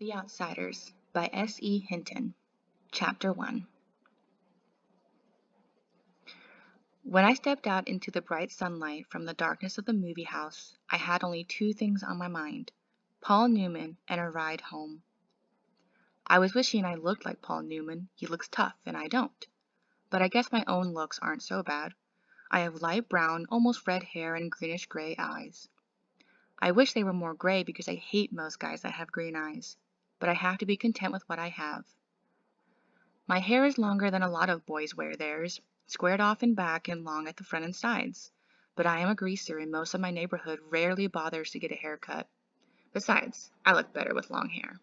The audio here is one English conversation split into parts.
The Outsiders by S. E. Hinton Chapter 1 When I stepped out into the bright sunlight from the darkness of the movie house, I had only two things on my mind Paul Newman and a ride home. I was wishing I looked like Paul Newman. He looks tough, and I don't. But I guess my own looks aren't so bad. I have light brown, almost red hair and greenish gray eyes. I wish they were more gray because I hate most guys that have green eyes but I have to be content with what I have. My hair is longer than a lot of boys wear theirs, squared off in back and long at the front and sides, but I am a greaser and most of my neighborhood rarely bothers to get a haircut. Besides, I look better with long hair.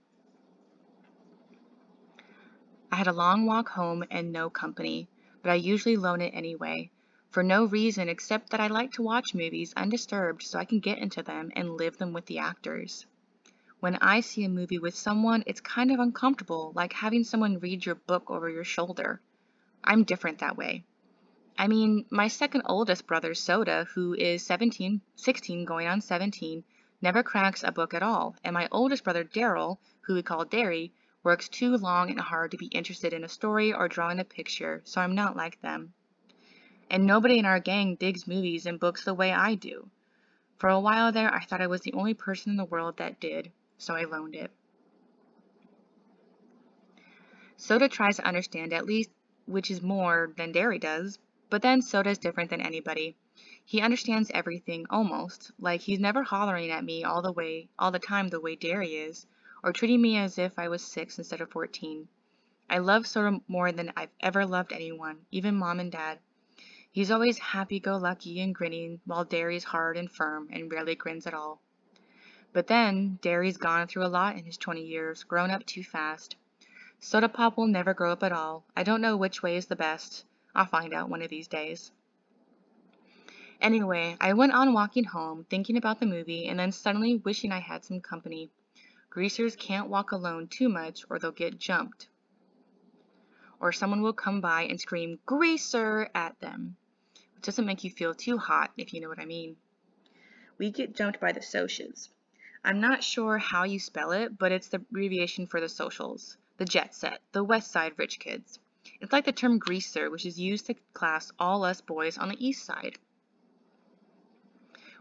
I had a long walk home and no company, but I usually loan it anyway, for no reason except that I like to watch movies undisturbed so I can get into them and live them with the actors. When I see a movie with someone, it's kind of uncomfortable, like having someone read your book over your shoulder. I'm different that way. I mean, my second oldest brother, Soda, who is 17, 16 going on 17, never cracks a book at all, and my oldest brother, Darrel, who we call Darry, works too long and hard to be interested in a story or drawing a picture, so I'm not like them. And nobody in our gang digs movies and books the way I do. For a while there, I thought I was the only person in the world that did so I loaned it. Soda tries to understand at least which is more than Darry does, but then Soda is different than anybody. He understands everything almost, like he's never hollering at me all the way all the time the way Darry is, or treating me as if I was six instead of fourteen. I love Soda more than I've ever loved anyone, even mom and dad. He's always happy-go-lucky and grinning, while Darry's hard and firm and rarely grins at all. But then, Darry's gone through a lot in his 20 years, grown up too fast. Soda Pop will never grow up at all. I don't know which way is the best. I'll find out one of these days. Anyway, I went on walking home, thinking about the movie, and then suddenly wishing I had some company. Greasers can't walk alone too much or they'll get jumped. Or someone will come by and scream, Greaser! at them. Which doesn't make you feel too hot, if you know what I mean. We get jumped by the Socs. I'm not sure how you spell it, but it's the abbreviation for the socials, the jet set, the West Side rich kids. It's like the term greaser, which is used to class all us boys on the East Side.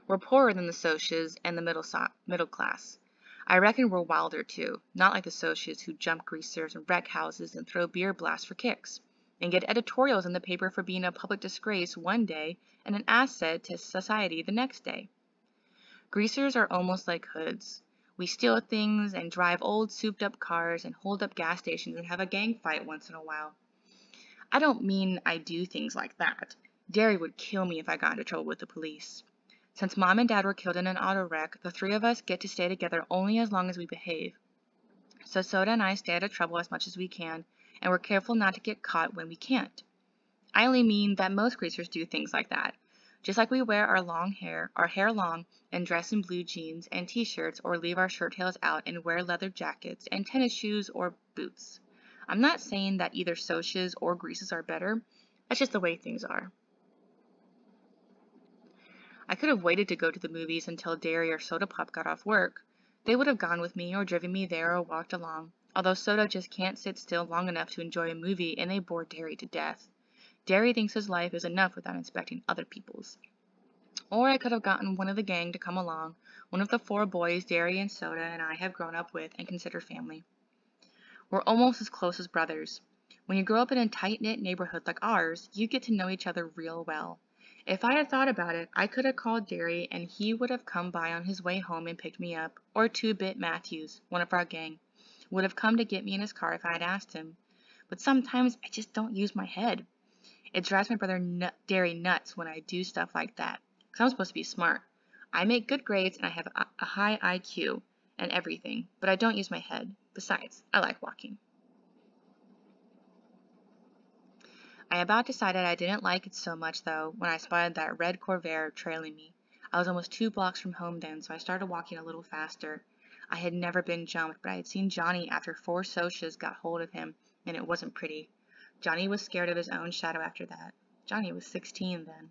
We're poorer than the Socs and the middle, so middle class. I reckon we're wilder too, not like the Socs who jump greasers and wreck houses and throw beer blasts for kicks, and get editorials in the paper for being a public disgrace one day and an asset to society the next day. Greasers are almost like hoods. We steal things and drive old souped up cars and hold up gas stations and have a gang fight once in a while. I don't mean I do things like that. Darry would kill me if I got into trouble with the police. Since mom and dad were killed in an auto wreck, the three of us get to stay together only as long as we behave. So Soda and I stay out of trouble as much as we can, and we're careful not to get caught when we can't. I only mean that most greasers do things like that. Just like we wear our long hair, our hair long, and dress in blue jeans and t-shirts or leave our shirt tails out and wear leather jackets and tennis shoes or boots. I'm not saying that either Socs or greases are better, that's just the way things are. I could have waited to go to the movies until Darry or Soda Pop got off work. They would have gone with me or driven me there or walked along, although Soda just can't sit still long enough to enjoy a movie and they bore Darry to death. Darry thinks his life is enough without inspecting other people's. Or I could have gotten one of the gang to come along, one of the four boys Darry and Soda and I have grown up with and consider family. We're almost as close as brothers. When you grow up in a tight-knit neighborhood like ours, you get to know each other real well. If I had thought about it, I could have called Darry and he would have come by on his way home and picked me up, or Two-Bit Matthews, one of our gang, would have come to get me in his car if I had asked him. But sometimes I just don't use my head. It drives my brother nut Darry nuts when I do stuff like that, because I'm supposed to be smart. I make good grades and I have a, a high IQ and everything, but I don't use my head. Besides, I like walking. I about decided I didn't like it so much though when I spotted that red Corvair trailing me. I was almost two blocks from home then, so I started walking a little faster. I had never been jumped, but I had seen Johnny after four Socs got hold of him, and it wasn't pretty. Johnny was scared of his own shadow after that. Johnny was 16 then.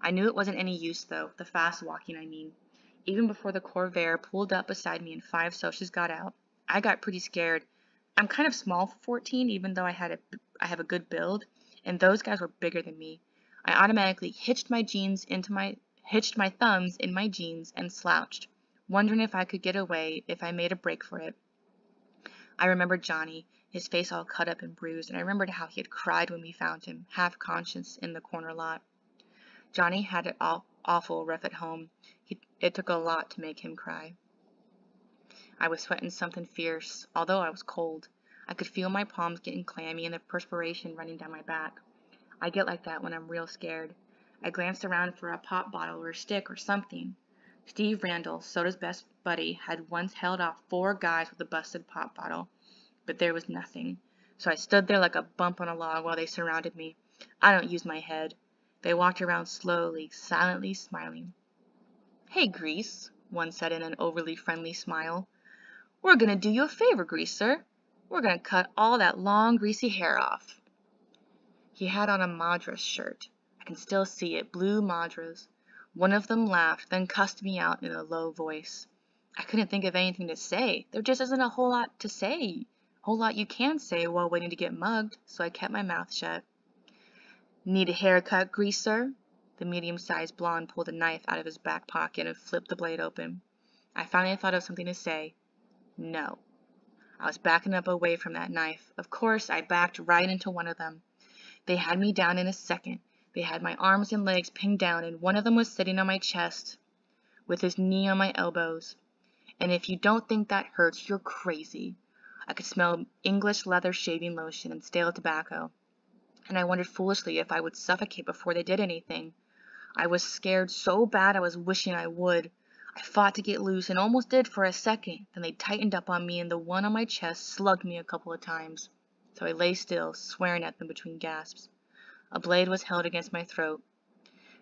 I knew it wasn't any use though, the fast walking I mean. Even before the Corvair pulled up beside me and five Socs got out, I got pretty scared. I'm kind of small for 14, even though I had a I have a good build, and those guys were bigger than me. I automatically hitched my jeans into my hitched my thumbs in my jeans and slouched, wondering if I could get away if I made a break for it. I remembered Johnny, his face all cut up and bruised, and I remembered how he had cried when we found him, half conscious, in the corner lot. Johnny had it all awful rough at home. He, it took a lot to make him cry. I was sweating something fierce, although I was cold. I could feel my palms getting clammy and the perspiration running down my back. I get like that when I'm real scared. I glanced around for a pop bottle or a stick or something. Steve Randle, Soda's best buddy, had once held off four guys with a busted pop bottle, but there was nothing. So I stood there like a bump on a log while they surrounded me. I don't use my head. They walked around slowly, silently smiling. Hey, Grease, one said in an overly friendly smile. We're going to do you a favor, Greaser. We're going to cut all that long, greasy hair off. He had on a Madras shirt. I can still see it, blue Madras. One of them laughed, then cussed me out in a low voice. I couldn't think of anything to say. There just isn't a whole lot to say. Whole lot you can say while waiting to get mugged, so I kept my mouth shut. Need a haircut, greaser? The medium-sized blonde pulled a knife out of his back pocket and flipped the blade open. I finally thought of something to say. No. I was backing up away from that knife. Of course, I backed right into one of them. They had me down in a second. They had my arms and legs pinned down, and one of them was sitting on my chest with his knee on my elbows. And if you don't think that hurts, you're crazy. I could smell English leather shaving lotion and stale tobacco and I wondered foolishly if I would suffocate before they did anything. I was scared so bad I was wishing I would. I fought to get loose and almost did for a second. Then they tightened up on me and the one on my chest slugged me a couple of times. So I lay still, swearing at them between gasps. A blade was held against my throat.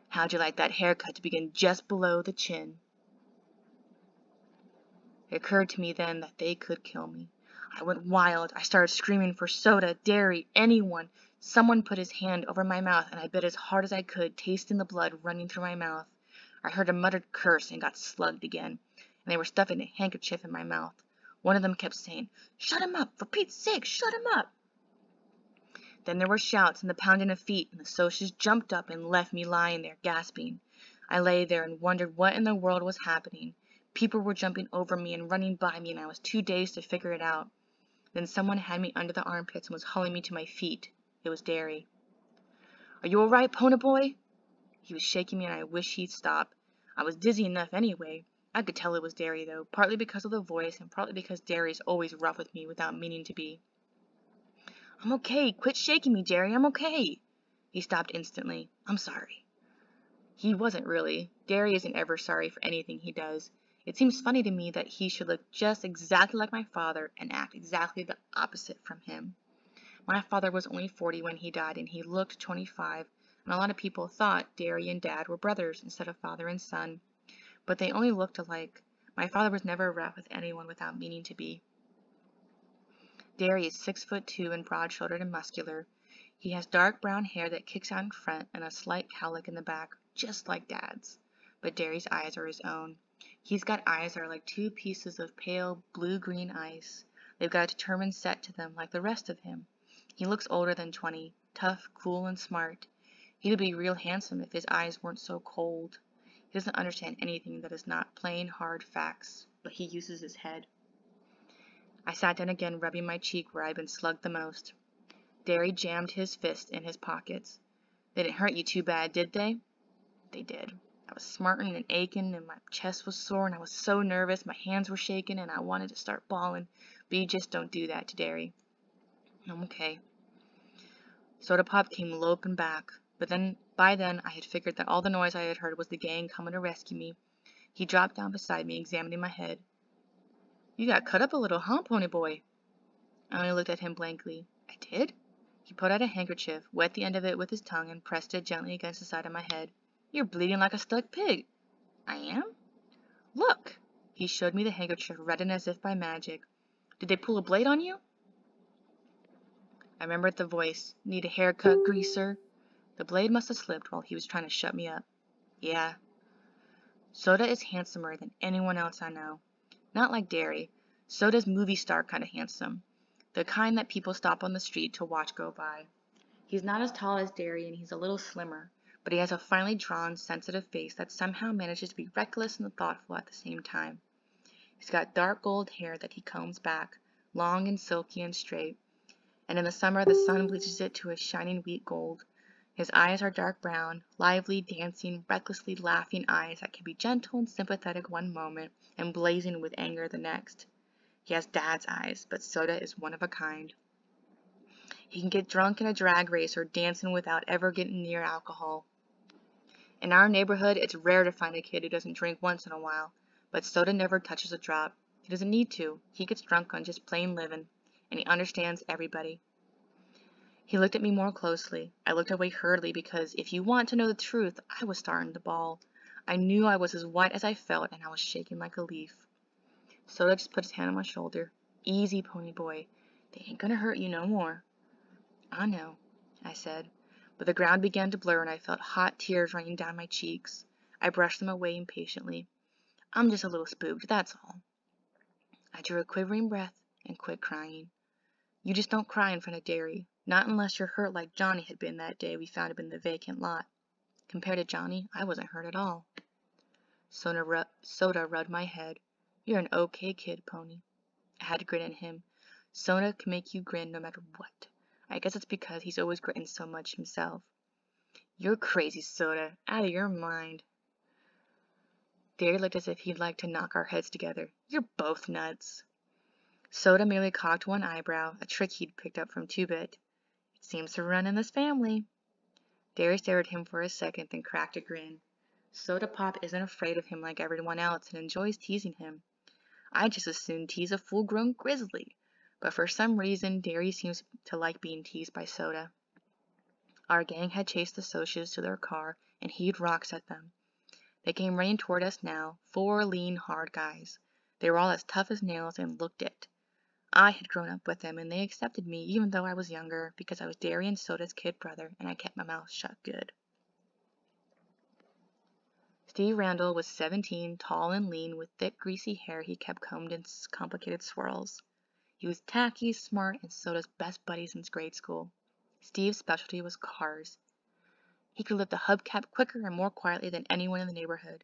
How'd you like that haircut to begin just below the chin? It occurred to me then that they could kill me. I went wild. I started screaming for soda, Darry, anyone. Someone put his hand over my mouth and I bit as hard as I could, tasting the blood running through my mouth. I heard a muttered curse and got slugged again, and they were stuffing a handkerchief in my mouth. One of them kept saying, Shut him up! For Pete's sake, shut him up! Then there were shouts and the pounding of feet, and the Socs jumped up and left me lying there, gasping. I lay there and wondered what in the world was happening. People were jumping over me and running by me, and I was too dazed to figure it out. Then someone had me under the armpits and was hauling me to my feet. It was Darry. Are you all right, Ponyboy? He was shaking me and I wish he'd stop. I was dizzy enough anyway. I could tell it was Darry though, partly because of the voice and partly because Darry's always rough with me without meaning to be. I'm okay. Quit shaking me, Darry. I'm okay. He stopped instantly. I'm sorry. He wasn't really. Darry isn't ever sorry for anything he does. It seems funny to me that he should look just exactly like my father and act exactly the opposite from him. My father was only 40 when he died and he looked 25, and a lot of people thought Darry and Dad were brothers instead of father and son. But they only looked alike. My father was never rough with anyone without meaning to be. Darry is six foot two and broad-shouldered and muscular. He has dark brown hair that kicks out in front and a slight cowlick in the back, just like Dad's. But Darry's eyes are his own. He's got eyes that are like two pieces of pale blue-green ice. They've got a determined set to them like the rest of him. He looks older than 20, tough, cool, and smart. He'd be real handsome if his eyes weren't so cold. He doesn't understand anything that is not plain, hard facts, but he uses his head. I sat down again, rubbing my cheek where I'd been slugged the most. Darry jammed his fist in his pockets. They didn't hurt you too bad, did they? They did. I was smarting and aching, and my chest was sore, and I was so nervous, my hands were shaking, and I wanted to start bawling, but you just don't do that to Darry. I'm okay. Soda Pop came loping back, but then by then I had figured that all the noise I had heard was the gang coming to rescue me. He dropped down beside me, examining my head. You got cut up a little, huh, Ponyboy? I only looked at him blankly. I did? He put out a handkerchief, wet the end of it with his tongue, and pressed it gently against the side of my head. You're bleeding like a stuck pig. I am? Look! He showed me the handkerchief, reddened as if by magic. Did they pull a blade on you? I remembered the voice. Need a haircut, greaser? The blade must have slipped while he was trying to shut me up. Yeah. Soda is handsomer than anyone else I know. Not like Darry. Soda's movie star kind of handsome, the kind that people stop on the street to watch go by. He's not as tall as Darry and he's a little slimmer, but he has a finely drawn, sensitive face that somehow manages to be reckless and thoughtful at the same time. He's got dark gold hair that he combs back, long and silky and straight, and in the summer the sun bleaches it to a shining wheat gold. His eyes are dark brown, lively, dancing, recklessly laughing eyes that can be gentle and sympathetic one moment and blazing with anger the next. He has dad's eyes, but Soda is one of a kind. He can get drunk in a drag race or dancing without ever getting near alcohol. In our neighborhood, it's rare to find a kid who doesn't drink once in a while, but Soda never touches a drop. He doesn't need to. He gets drunk on just plain living, and he understands everybody. He looked at me more closely. I looked away hurriedly because, if you want to know the truth, I was starting to bawl. I knew I was as white as I felt, and I was shaking like a leaf. Soda just put his hand on my shoulder. Easy, Ponyboy. They ain't gonna hurt you no more. I know, I said, but the ground began to blur and I felt hot tears running down my cheeks. I brushed them away impatiently. I'm just a little spooked, that's all. I drew a quivering breath and quit crying. You just don't cry in front of Darry, not unless you're hurt like Johnny had been that day we found him in the vacant lot. Compared to Johnny, I wasn't hurt at all. Soda, ru Soda rubbed my head. You're an okay kid, Pony. I had to grin at him. Soda can make you grin no matter what. I guess it's because he's always gritting so much himself. You're crazy, Soda. Out of your mind. Darry looked as if he'd like to knock our heads together. You're both nuts. Soda merely cocked one eyebrow, a trick he'd picked up from Two-Bit. It seems to run in this family. Darry stared at him for a second, then cracked a grin. Soda Pop isn't afraid of him like everyone else and enjoys teasing him. I'd just as soon tease a full-grown grizzly but for some reason Darry seems to like being teased by Soda. Our gang had chased the Socs to their car and heaved rocks at them. They came running toward us now, four lean, hard guys. They were all as tough as nails and looked it. I had grown up with them and they accepted me even though I was younger because I was Darry and Soda's kid brother and I kept my mouth shut good. Steve Randle was 17, tall and lean, with thick, greasy hair he kept combed in complicated swirls. He was tacky, smart, and Soda's best buddy since grade school. Steve's specialty was cars. He could lift a hubcap quicker and more quietly than anyone in the neighborhood,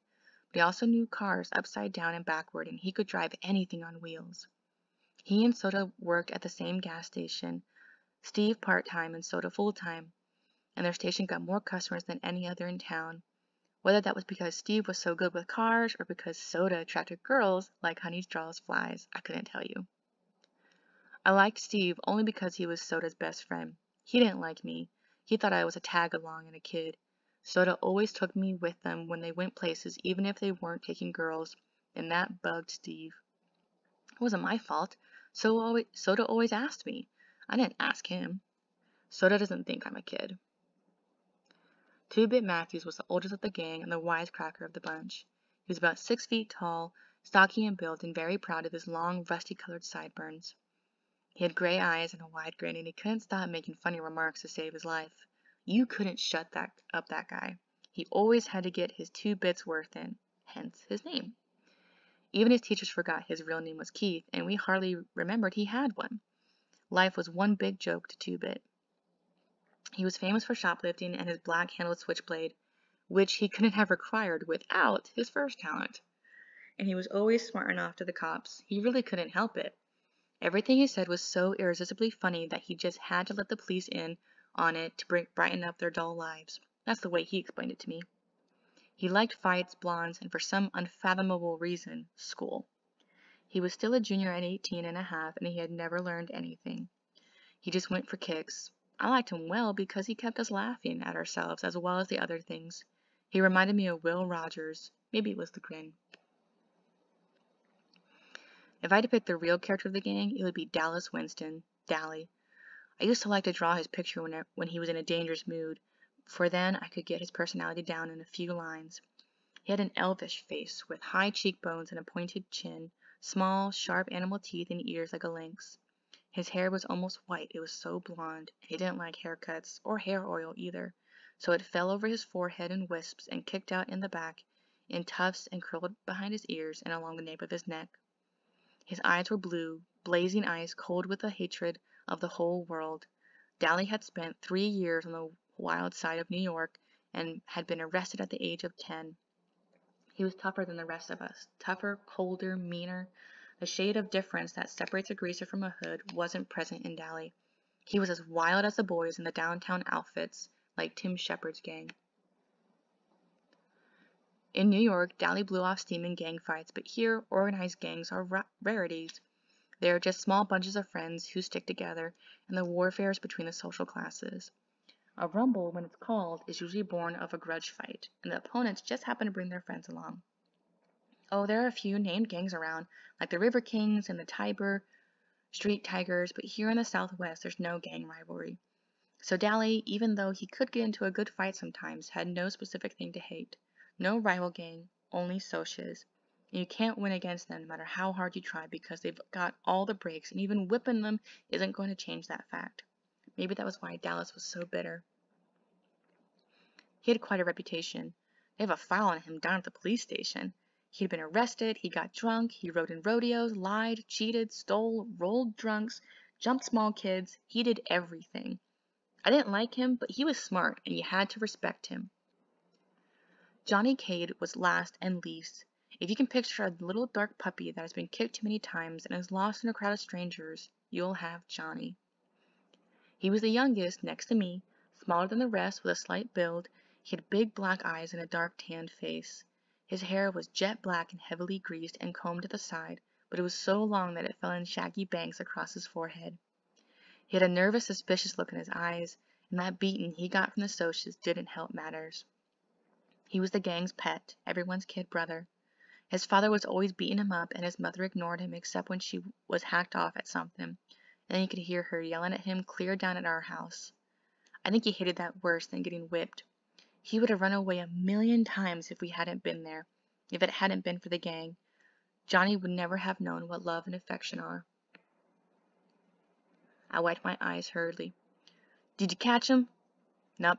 but he also knew cars upside down and backward, and he could drive anything on wheels. He and Soda worked at the same gas station, Steve part-time and Soda full-time, and their station got more customers than any other in town. Whether that was because Steve was so good with cars or because Soda attracted girls like honey draws flies, I couldn't tell you. I liked Steve only because he was Soda's best friend. He didn't like me. He thought I was a tag along and a kid. Soda always took me with them when they went places, even if they weren't taking girls, and that bugged Steve. It wasn't my fault. So always, Soda always asked me. I didn't ask him. Soda doesn't think I'm a kid. Two-Bit Matthews was the oldest of the gang and the wisecracker of the bunch. He was about six feet tall, stocky and built, and very proud of his long, rusty-colored sideburns. He had gray eyes and a wide grin, and he couldn't stop making funny remarks to save his life. You couldn't shut that up that guy. He always had to get his two bits worth in, hence his name. Even his teachers forgot his real name was Keith, and we hardly remembered he had one. Life was one big joke to Two-Bit. He was famous for shoplifting and his black-handled switchblade, which he couldn't have required without his first talent. And he was always smarting off to the cops. He really couldn't help it. Everything he said was so irresistibly funny that he just had to let the police in on it to bring, brighten up their dull lives. That's the way he explained it to me. He liked fights, blondes, and for some unfathomable reason, school. He was still a junior at 18 and a half, and he had never learned anything. He just went for kicks. I liked him well because he kept us laughing at ourselves as well as the other things. He reminded me of Will Rogers. Maybe it was the grin. If I had to pick the real character of the gang, it would be Dallas Winston, Dally. I used to like to draw his picture when, when he was in a dangerous mood, for then I could get his personality down in a few lines. He had an elvish face, with high cheekbones and a pointed chin, small, sharp animal teeth and ears like a lynx. His hair was almost white, it was so blonde, and he didn't like haircuts, or hair oil either, so it fell over his forehead in wisps and kicked out in the back in tufts and curled behind his ears and along the nape of his neck. His eyes were blue, blazing eyes cold with the hatred of the whole world. Dally had spent three years on the wild side of New York and had been arrested at the age of ten. He was tougher than the rest of us, tougher, colder, meaner. The shade of difference that separates a greaser from a hood wasn't present in Dally. He was as wild as the boys in the downtown outfits, like Tim Shepard's gang. In New York, Dally blew off steam in gang fights, but here, organized gangs are ra rarities. They are just small bunches of friends who stick together, and the warfare is between the social classes. A rumble, when it's called, is usually born of a grudge fight, and the opponents just happen to bring their friends along. Oh, there are a few named gangs around, like the River Kings and the Tiber Street Tigers, but here in the Southwest there's no gang rivalry. So Dally, even though he could get into a good fight sometimes, had no specific thing to hate. No rival gang, only Socs. And you can't win against them no matter how hard you try because they've got all the breaks, and even whipping them isn't going to change that fact. Maybe that was why Dallas was so bitter. He had quite a reputation. They have a file on him down at the police station. He had been arrested, he got drunk, he rode in rodeos, lied, cheated, stole, rolled drunks, jumped small kids. He did everything. I didn't like him, but he was smart, and you had to respect him. Johnny Cade was last and least. If you can picture a little dark puppy that has been kicked too many times and is lost in a crowd of strangers, you'll have Johnny. He was the youngest, next to me, smaller than the rest with a slight build. He had big black eyes and a dark tanned face. His hair was jet black and heavily greased and combed at the side, but it was so long that it fell in shaggy banks across his forehead. He had a nervous, suspicious look in his eyes, and that beating he got from the Socs didn't help matters. He was the gang's pet, everyone's kid brother. His father was always beating him up, and his mother ignored him except when she was hacked off at something and you could hear her yelling at him clear down at our house. I think he hated that worse than getting whipped. He would have run away a million times if we hadn't been there, if it hadn't been for the gang. Johnny would never have known what love and affection are. I wiped my eyes hurriedly. Did you catch 'em? Nope.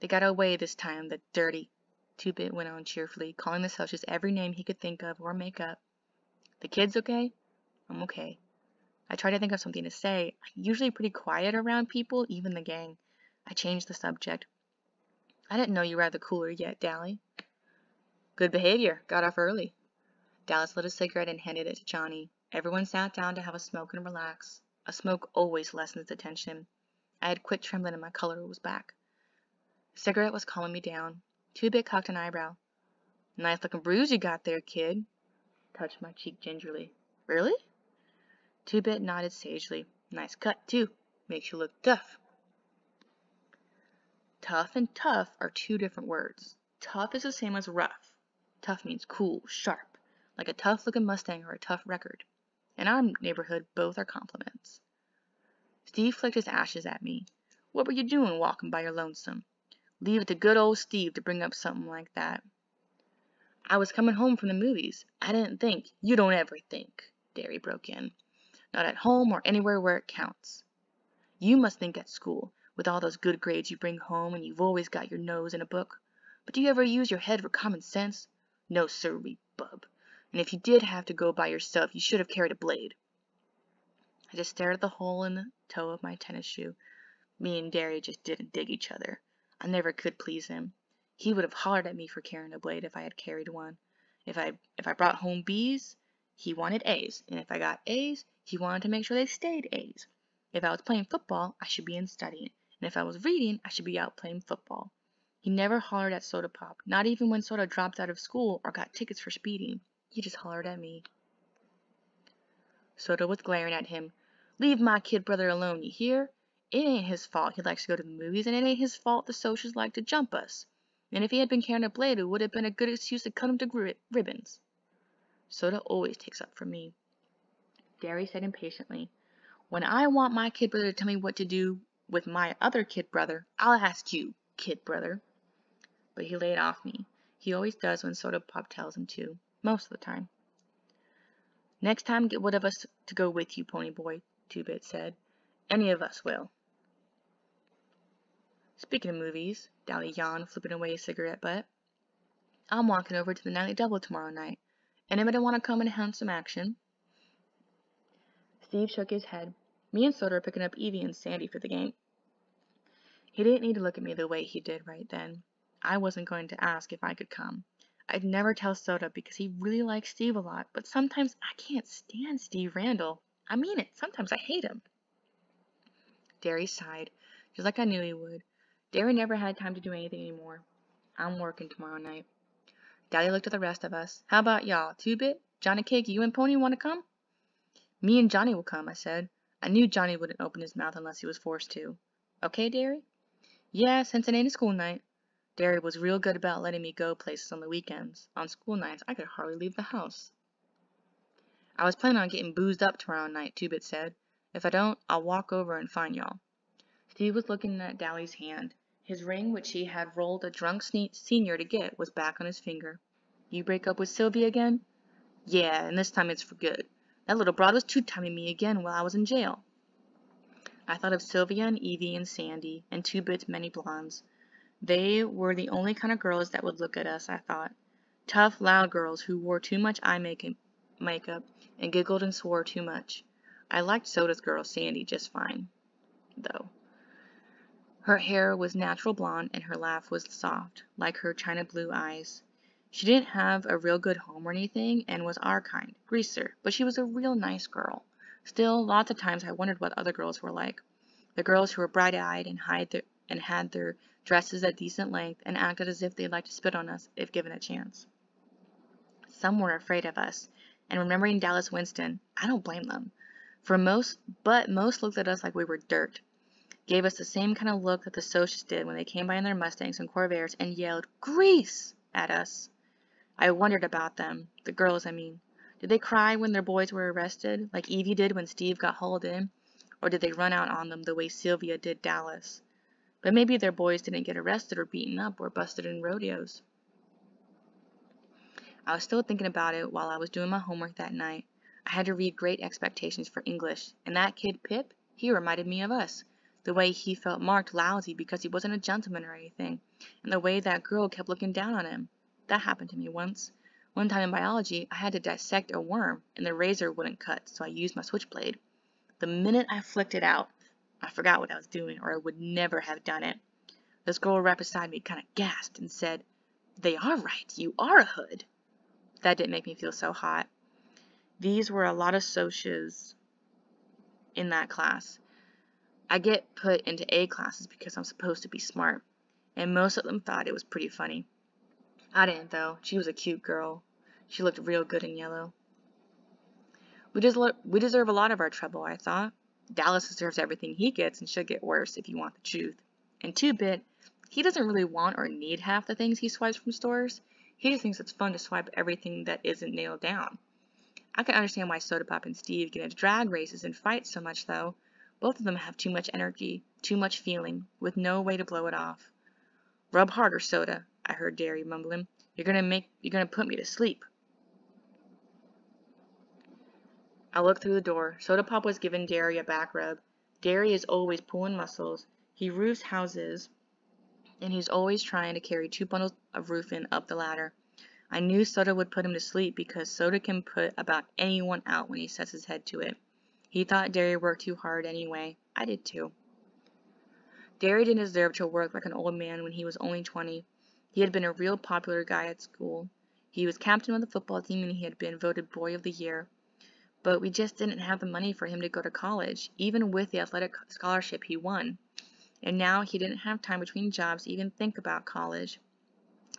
They got away this time, the dirty. Two-Bit went on cheerfully, calling the Socs every name he could think of or make up. The kids okay? I'm okay. I try to think of something to say. I'm usually pretty quiet around people, even the gang. I changed the subject. I didn't know you were at the cooler yet, Dally. Good behavior. Got off early. Dallas lit a cigarette and handed it to Johnny. Everyone sat down to have a smoke and relax. A smoke always lessens the tension. I had quit trembling and my color was back. The cigarette was calming me down. Two-Bit cocked an eyebrow. Nice looking bruise you got there, kid. Touched my cheek gingerly. Really? Two-Bit nodded sagely. Nice cut, too. Makes you look tough. Tough and tough are two different words. Tough is the same as rough. Tough means cool, sharp, like a tough looking Mustang or a tough record. In our neighborhood, both are compliments. Steve flicked his ashes at me. What were you doing walking by your lonesome? Leave it to good old Steve to bring up something like that. I was coming home from the movies. I didn't think. You don't ever think, Darry broke in not at home or anywhere where it counts. You must think at school, with all those good grades you bring home and you've always got your nose in a book. But do you ever use your head for common sense? No sirree, bub. And if you did have to go by yourself, you should have carried a blade. I just stared at the hole in the toe of my tennis shoe. Me and Darry just didn't dig each other. I never could please him. He would have hollered at me for carrying a blade if I had carried one. If I if I brought home B's, he wanted A's, and if I got A's, he wanted to make sure they stayed A's. If I was playing football, I should be in studying, and if I was reading, I should be out playing football. He never hollered at Soda Pop, not even when Soda dropped out of school or got tickets for speeding. He just hollered at me. Soda was glaring at him. Leave my kid brother alone, you hear? It ain't his fault he likes to go to the movies, and it ain't his fault the Socs like to jump us. And if he had been carrying a blade, it would have been a good excuse to cut him to ribbons. Soda always takes up for me. Darry said impatiently, When I want my kid brother to tell me what to do with my other kid brother, I'll ask you, kid brother. But he laid off me. He always does when Soda Pop tells him to, most of the time. Next time get one of us to go with you, Ponyboy, Two-Bit said. Any of us will. Speaking of movies, Dally yawned, flipping away his cigarette butt. I'm walking over to the Nightly Double tomorrow night. Anybody want to come and hunt some action? Steve shook his head. Me and Soda are picking up Evie and Sandy for the game. He didn't need to look at me the way he did right then. I wasn't going to ask if I could come. I'd never tell Soda because he really likes Steve a lot, but sometimes I can't stand Steve Randle. I mean it, sometimes I hate him. Darry sighed, just like I knew he would. Darry never had time to do anything anymore. I'm working tomorrow night. Dally looked at the rest of us. How about y'all? Two-Bit? Johnny Cake, you and Pony want to come? Me and Johnny will come, I said. I knew Johnny wouldn't open his mouth unless he was forced to. Okay, Darry? Yeah, since it ain't a school night. Darry was real good about letting me go places on the weekends. On school nights, I could hardly leave the house. I was planning on getting boozed up tomorrow night, Two-Bit said. If I don't, I'll walk over and find y'all. Steve was looking at Dally's hand. His ring, which he had rolled a drunk senior to get, was back on his finger. You break up with Sylvia again? Yeah, and this time it's for good. That little broad was two-timing me again while I was in jail. I thought of Sylvia and Evie and Sandy and Two-Bit's many blondes. They were the only kind of girls that would look at us, I thought. Tough, loud girls who wore too much eye make makeup and giggled and swore too much. I liked Soda's girl, Sandy, just fine, though. Her hair was natural blonde and her laugh was soft, like her china blue eyes. She didn't have a real good home or anything and was our kind, greaser, but she was a real nice girl. Still, lots of times I wondered what other girls were like. The girls who were bright-eyed and, and had their dresses at decent length and acted as if they'd like to spit on us if given a chance. Some were afraid of us, and remembering Dallas Winston, I don't blame them. For most, but most looked at us like we were dirt. Gave us the same kind of look that the socialists did when they came by in their Mustangs and Corvairs and yelled, Grease! at us. I wondered about them, the girls I mean. Did they cry when their boys were arrested, like Evie did when Steve got hauled in? Or did they run out on them the way Sylvia did Dallas? But maybe their boys didn't get arrested or beaten up or busted in rodeos. I was still thinking about it while I was doing my homework that night. I had to read Great Expectations for English, and that kid Pip, he reminded me of us. The way he felt marked lousy because he wasn't a gentleman or anything, and the way that girl kept looking down on him. That happened to me once. One time in biology, I had to dissect a worm, and the razor wouldn't cut, so I used my switchblade. The minute I flicked it out, I forgot what I was doing, or I would never have done it. This girl right beside me kind of gasped and said, They are right, you are a hood. That didn't make me feel so hot. These were a lot of Socs in that class. I get put into A classes because I'm supposed to be smart, and most of them thought it was pretty funny. I didn't though. She was a cute girl. She looked real good in yellow. We, des we deserve a lot of our trouble, I thought. Dallas deserves everything he gets and should get worse if you want the truth. And Two-Bit, he doesn't really want or need half the things he swipes from stores. He just thinks it's fun to swipe everything that isn't nailed down. I can understand why Soda Pop and Steve get into drag races and fight so much though. Both of them have too much energy, too much feeling, with no way to blow it off. Rub harder, Soda, I heard Darry mumbling. You're gonna make you're gonna put me to sleep. I looked through the door. Soda Pop was giving Darry a back rub. Darry is always pulling muscles. He roofs houses, and he's always trying to carry two bundles of roofing up the ladder. I knew Soda would put him to sleep because Soda can put about anyone out when he sets his head to it. He thought Darry worked too hard anyway. I did too. Darry didn't deserve to work like an old man when he was only 20. He had been a real popular guy at school. He was captain of the football team and he had been voted Boy of the Year. But we just didn't have the money for him to go to college, even with the athletic scholarship he won. And now he didn't have time between jobs to even think about college.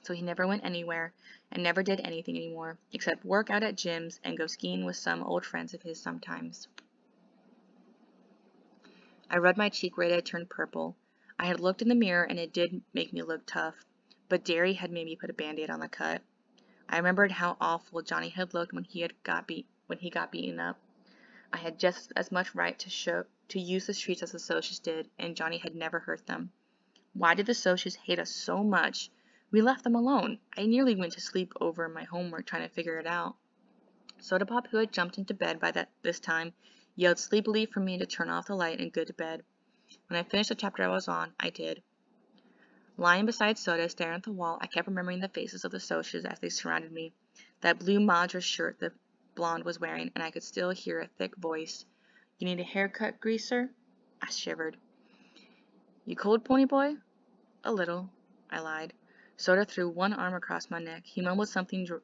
So he never went anywhere and never did anything anymore, except work out at gyms and go skiing with some old friends of his sometimes. I rubbed my cheek ready to turned purple. I had looked in the mirror and it did make me look tough but Darry had made me put a band-aid on the cut. I remembered how awful Johnny had looked when he had got beat when he got beaten up. I had just as much right to show to use the streets as the socialists did, and Johnny had never hurt them. Why did the socialists hate us so much? We left them alone. I nearly went to sleep over my homework trying to figure it out. Soda Pop, who had jumped into bed by that this time, yelled sleepily for me to turn off the light and go to bed. When I finished the chapter I was on, I did. Lying beside Soda, staring at the wall, I kept remembering the faces of the Socs as they surrounded me. That blue Madras shirt the blonde was wearing, and I could still hear a thick voice. You need a haircut, Greaser? I shivered. You cold, Ponyboy? A little, I lied. Soda threw one arm across my neck. He mumbled something dr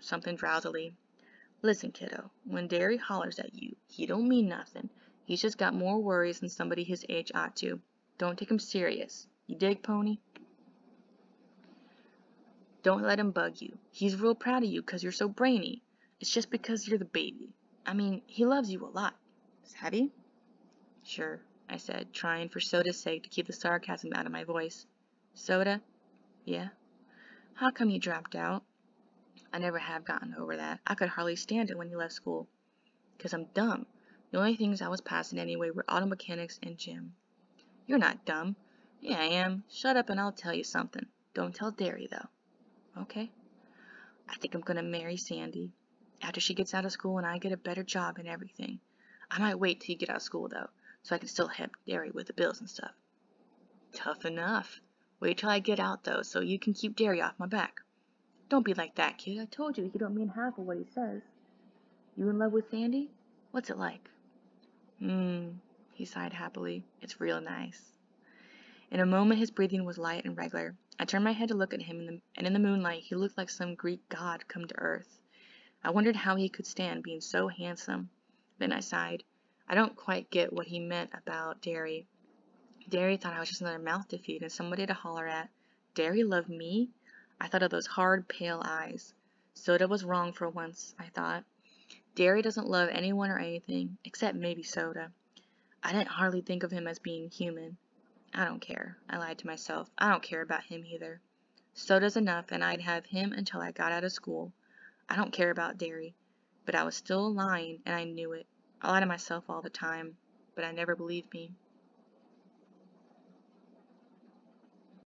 something drowsily. Listen, kiddo, when Darry hollers at you, he don't mean nothing. He's just got more worries than somebody his age ought to. Don't take him serious. You dig, pony? Don't let him bug you. He's real proud of you 'cause you're so brainy. It's just because you're the baby. I mean, he loves you a lot. He? Sure, I said, trying for Soda's sake to keep the sarcasm out of my voice. Soda? Yeah? How come you dropped out? I never have gotten over that. I could hardly stand it when you left school. 'Cause I'm dumb. The only things I was passing anyway were auto mechanics and gym. You're not dumb. Yeah, I am. Shut up and I'll tell you something. Don't tell Darry, though. Okay. I think I'm gonna marry Sandy. After she gets out of school and I get a better job and everything. I might wait till you get out of school though, so I can still help Darry with the bills and stuff. Tough enough. Wait till I get out though, so you can keep Darry off my back. Don't be like that, kid. I told you he don't mean half of what he says. You in love with Sandy? What's it like? Hmm, he sighed happily. It's real nice. In a moment his breathing was light and regular. I turned my head to look at him, the, and in the moonlight he looked like some Greek god come to earth. I wondered how he could stand being so handsome. Then I sighed. I don't quite get what he meant about Darry. Darry thought I was just another mouth to feed and somebody to holler at. Darry loved me? I thought of those hard, pale eyes. Soda was wrong for once, I thought. Darry doesn't love anyone or anything, except maybe Soda. I didn't hardly think of him as being human. I don't care, I lied to myself. I don't care about him either. Soda's enough, and I'd have him until I got out of school. I don't care about Darry. But I was still lying, and I knew it. I lie to myself all the time, but I never believed me.